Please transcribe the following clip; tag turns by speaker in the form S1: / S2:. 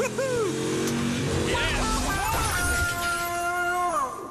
S1: Woohoo!